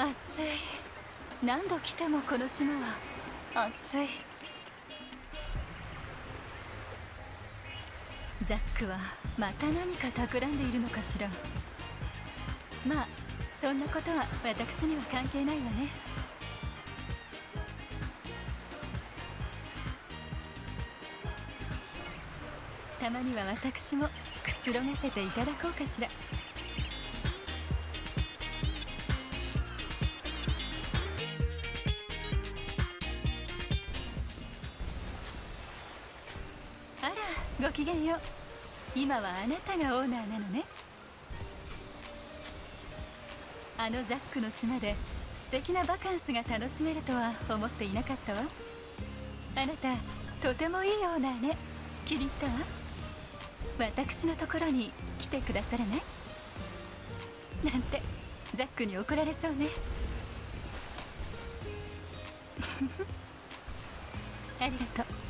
暑い。何度来てもこの島は暑い。ザックはまた何か企んでいるのかしら。まあそんなことは私には関係ないわね。たまには私もくつろがせていただこうかしら。ごきげんよう。今はあなたがオーナーなのね。あのザックの島で素敵なバカンスが楽しめるとは思っていなかったわ。あなたとてもいいオーナーね。気に入ったわ。私のところに来てくださらないなんてザックに怒られそうね。ありがとう